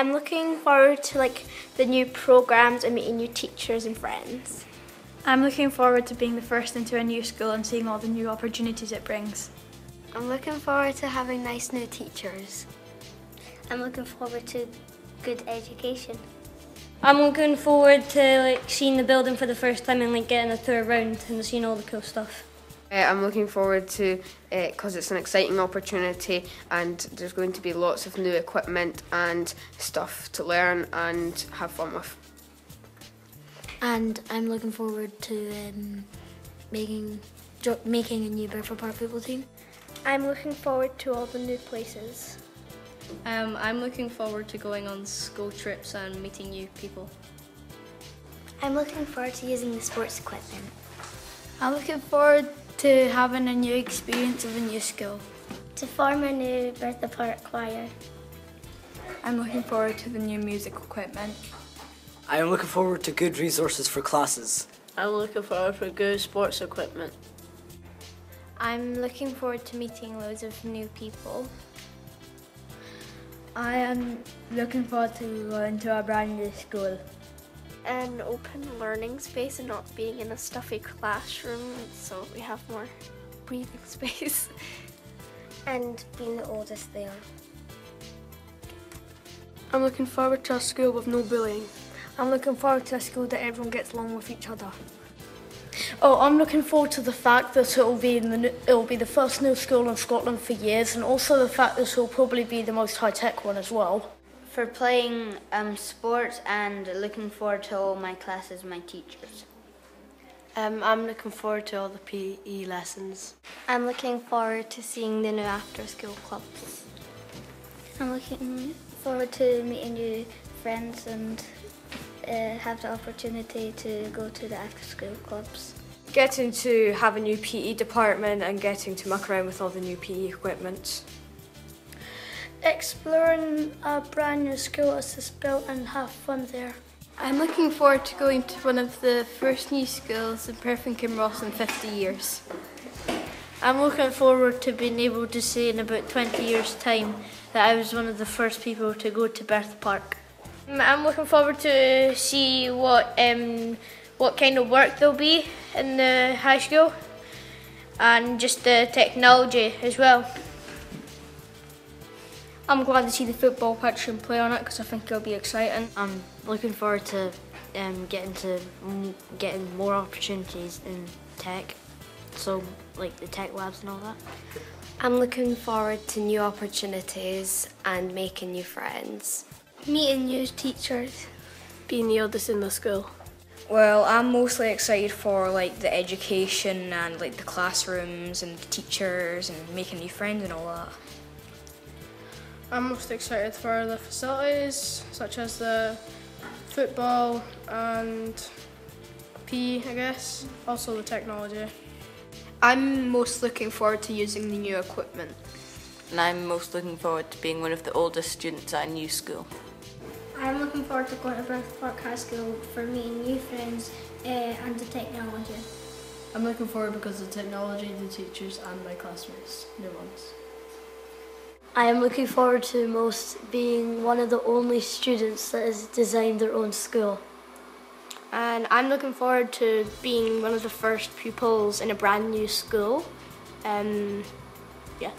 I'm looking forward to like the new programs and meeting new teachers and friends. I'm looking forward to being the first into a new school and seeing all the new opportunities it brings. I'm looking forward to having nice new teachers. I'm looking forward to good education. I'm looking forward to like seeing the building for the first time and like getting a tour around and seeing all the cool stuff. Uh, I'm looking forward to it because it's an exciting opportunity and there's going to be lots of new equipment and stuff to learn and have fun with. And I'm looking forward to um, making making a new Bertha Park football team. I'm looking forward to all the new places. Um, I'm looking forward to going on school trips and meeting new people. I'm looking forward to using the sports equipment. I'm looking forward to having a new experience of a new school. To form a new Bertha Park choir. I'm looking forward to the new music equipment. I am looking forward to good resources for classes. I'm looking forward to good sports equipment. I'm looking forward to meeting loads of new people. I am looking forward to going to a brand new school. An open learning space and not being in a stuffy classroom so we have more breathing space. and being the oldest there. I'm looking forward to a school with no bullying. I'm looking forward to a school that everyone gets along with each other. Oh, I'm looking forward to the fact that it'll be the, it'll be the first new school in Scotland for years, and also the fact that it'll probably be the most high tech one as well. For playing um, sports and looking forward to all my classes, my teachers. Um, I'm looking forward to all the PE lessons. I'm looking forward to seeing the new after school clubs. I'm looking forward to meeting new friends and uh, have the opportunity to go to the after school clubs. Getting to have a new PE department and getting to muck around with all the new PE equipment. Exploring a brand new school as it's built and have fun there. I'm looking forward to going to one of the first new schools in Perth and Kinross in 50 years. I'm looking forward to being able to say in about 20 years' time that I was one of the first people to go to Bertha Park. I'm looking forward to see what um, what kind of work there'll be in the high school and just the technology as well. I'm glad to see the football pitch and play on it because I think it'll be exciting. I'm looking forward to um, getting to getting more opportunities in tech, so like the tech labs and all that. I'm looking forward to new opportunities and making new friends. Meeting new teachers. Being the oldest in the school. Well, I'm mostly excited for like the education and like the classrooms and the teachers and making new friends and all that. I'm most excited for the facilities such as the football and PE, I guess. Also the technology. I'm most looking forward to using the new equipment. And I'm most looking forward to being one of the oldest students at a new school. I'm looking forward to going to Bertha Park High School for meeting new friends uh, and the technology. I'm looking forward because of the technology, the teachers and my classmates, new ones. I am looking forward to most being one of the only students that has designed their own school. And I'm looking forward to being one of the first pupils in a brand new school. Um, yeah.